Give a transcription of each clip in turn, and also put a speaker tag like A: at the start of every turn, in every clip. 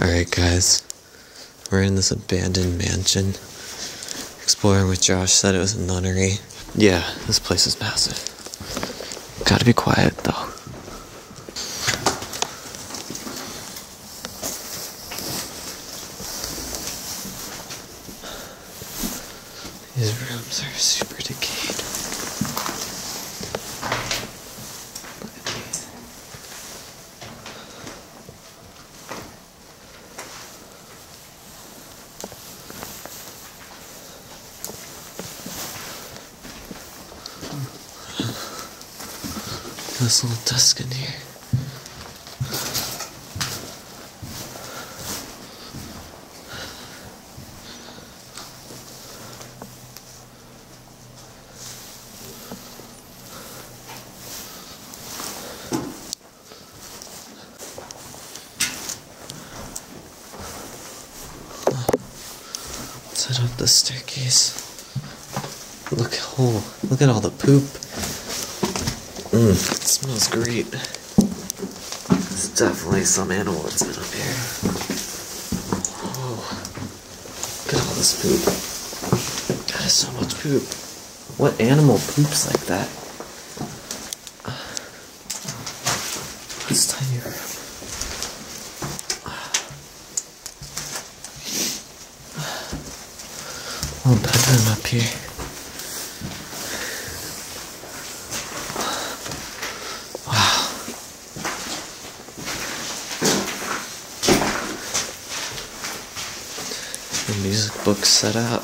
A: Alright, guys. We're in this abandoned mansion. Exploring with Josh said it was a nunnery. Yeah, this place is massive. Gotta be quiet, though. These rooms are super decayed. This little desk in here. Set up the staircase. Look, oh, look at all the poop. Mm, it smells great. There's definitely some animal that's been up here. Oh, look at all this poop. That is so much poop. What animal poops like that? This tiny room. Bedroom up here. The music book set out.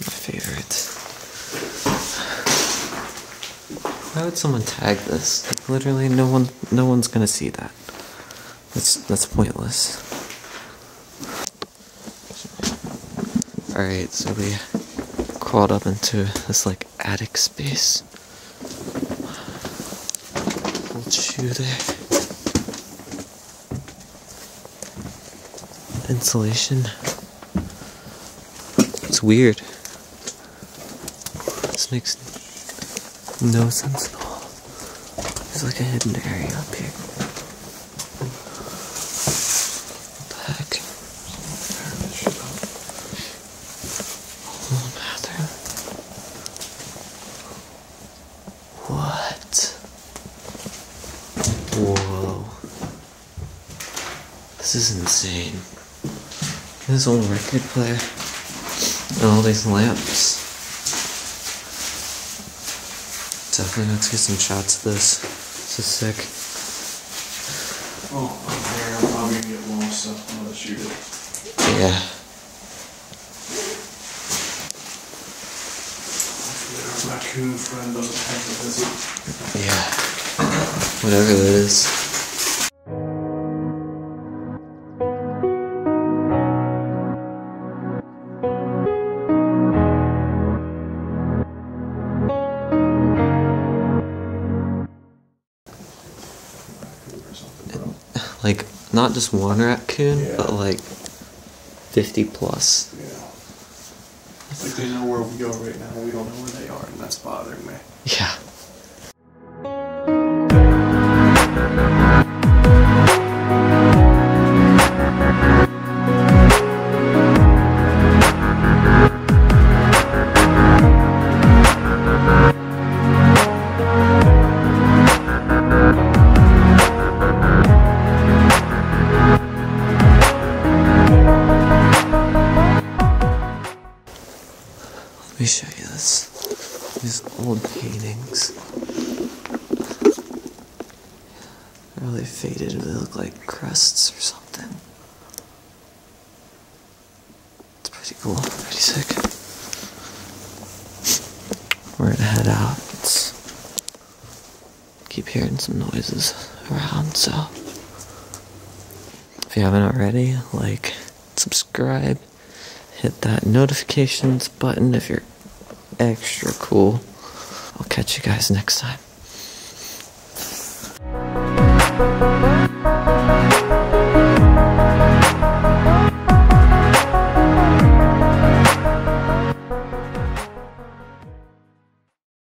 A: My favorite. Why would someone tag this? Literally, no one, no one's gonna see that. That's that's pointless. All right, so we crawled up into this like attic space. Shoe there. Insulation. It's weird. This makes no sense at all. There's like a hidden area up here. What? Whoa. This is insane. This old record player. And all these lamps. Definitely let's get some shots of this. This is sick.
B: Oh, I'm there, I'm probably gonna get lost, so I'm gonna shoot it.
A: Yeah.
B: Our raccoon friend doesn't have to visit.
A: Yeah. Whatever that is. Like, not just one raccoon,
B: Yeah.
A: but like 50 plus.
B: Yeah. Like they know where we go right now, we don't know where they are, and that's bothering me.
A: Yeah. Me show you this. These old paintings. They're really faded. They look like crests or something. It's pretty cool. Pretty sick. We're gonna head out. It's keep hearing some noises around, so if you haven't already, like, subscribe, hit that notifications button if you're extra cool. I'll catch you guys next time.